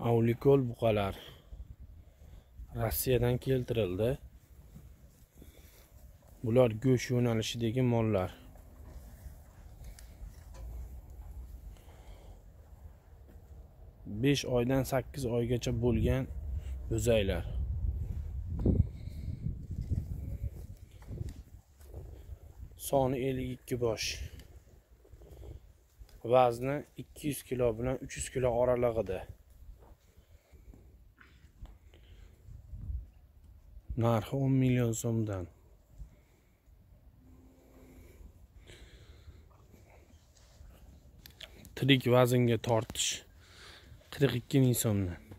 avlikol buqalar. Rossiyadan keltirildi. Bular go'sht yo'nalishidagi mollar. Besh oydan sakkiz oygacha bo'lgan o'zaylar soni ellik ikki bosh. Vazni ikki yuz kilo bilan uch yuz kilo oralig'ida. Narxi 10 million so'mdan. Tirik vaznga tortish 42 ming so'mdan.